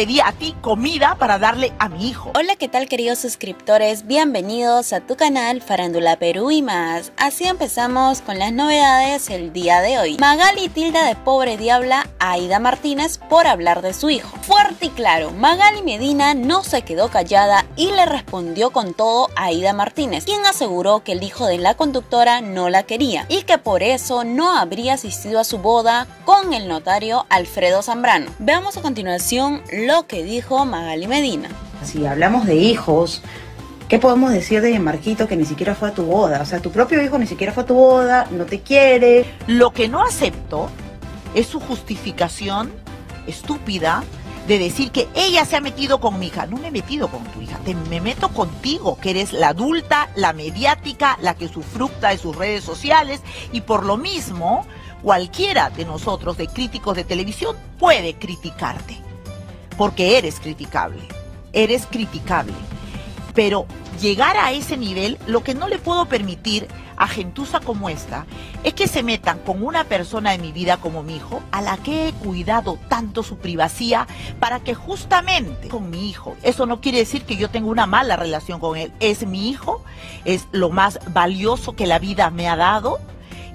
pedí a ti comida para darle a mi hijo. Hola, ¿qué tal queridos suscriptores? Bienvenidos a tu canal Farándula Perú y más. Así empezamos con las novedades el día de hoy. Magali tilda de pobre diabla a Aida Martínez por hablar de su hijo. Fuerte y claro, Magali Medina no se quedó callada y le respondió con todo a Aida Martínez, quien aseguró que el hijo de la conductora no la quería y que por eso no habría asistido a su boda con el notario Alfredo Zambrano. Veamos a continuación lo que dijo Magali Medina. Si hablamos de hijos, ¿qué podemos decir de Marquito que ni siquiera fue a tu boda? O sea, tu propio hijo ni siquiera fue a tu boda, no te quiere. Lo que no acepto es su justificación estúpida de decir que ella se ha metido con mi hija. No me he metido con tu hija, te, me meto contigo, que eres la adulta, la mediática, la que sufructa de sus redes sociales y por lo mismo cualquiera de nosotros, de críticos de televisión, puede criticarte, porque eres criticable, eres criticable. Pero llegar a ese nivel, lo que no le puedo permitir a gentuza como esta, es que se metan con una persona de mi vida como mi hijo, a la que he cuidado tanto su privacidad, para que justamente con mi hijo, eso no quiere decir que yo tenga una mala relación con él, es mi hijo, es lo más valioso que la vida me ha dado,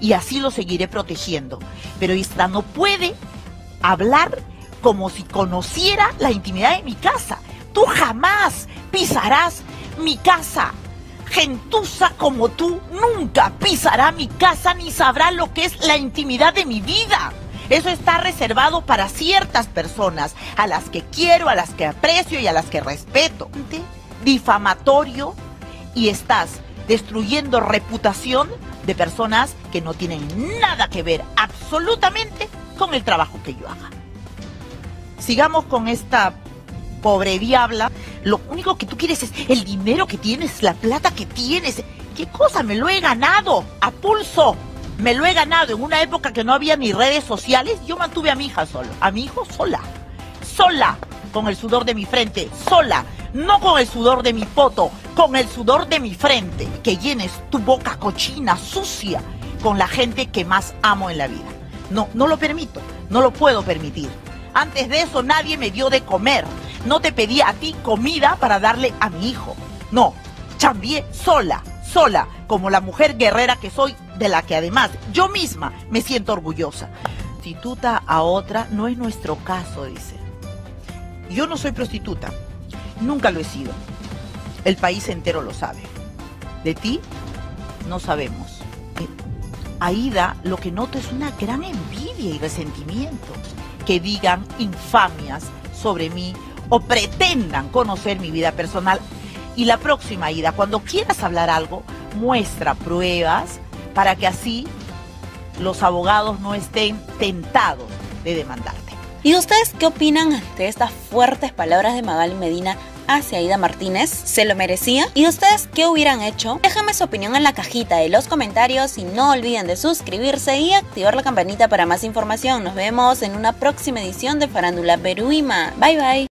y así lo seguiré protegiendo. Pero esta no puede hablar como si conociera la intimidad de mi casa. Tú jamás pisarás mi casa. Gentuza como tú nunca pisará mi casa ni sabrá lo que es la intimidad de mi vida. Eso está reservado para ciertas personas, a las que quiero, a las que aprecio y a las que respeto. Difamatorio y estás destruyendo reputación de personas que no tienen nada que ver absolutamente con el trabajo que yo haga. Sigamos con esta pobre diabla. Lo único que tú quieres es el dinero que tienes, la plata que tienes. ¿Qué cosa? Me lo he ganado a pulso. Me lo he ganado en una época que no había ni redes sociales. Yo mantuve a mi hija solo, a mi hijo sola. Sola, con el sudor de mi frente, sola no con el sudor de mi poto, con el sudor de mi frente, que llenes tu boca cochina, sucia, con la gente que más amo en la vida. No, no lo permito, no lo puedo permitir. Antes de eso nadie me dio de comer. No te pedí a ti comida para darle a mi hijo. No, chambié sola, sola, como la mujer guerrera que soy, de la que además yo misma me siento orgullosa. Prostituta a otra no es nuestro caso, dice. Yo no soy prostituta, Nunca lo he sido. El país entero lo sabe. De ti, no sabemos. Eh, Aida, lo que noto es una gran envidia y resentimiento. Que digan infamias sobre mí o pretendan conocer mi vida personal. Y la próxima, Aida, cuando quieras hablar algo, muestra pruebas para que así los abogados no estén tentados de demandarte. ¿Y ustedes qué opinan ante estas fuertes palabras de Magali Medina hacia Aida Martínez? ¿Se lo merecía? ¿Y ustedes qué hubieran hecho? Déjame su opinión en la cajita de los comentarios y no olviden de suscribirse y activar la campanita para más información. Nos vemos en una próxima edición de Farándula más. Bye bye.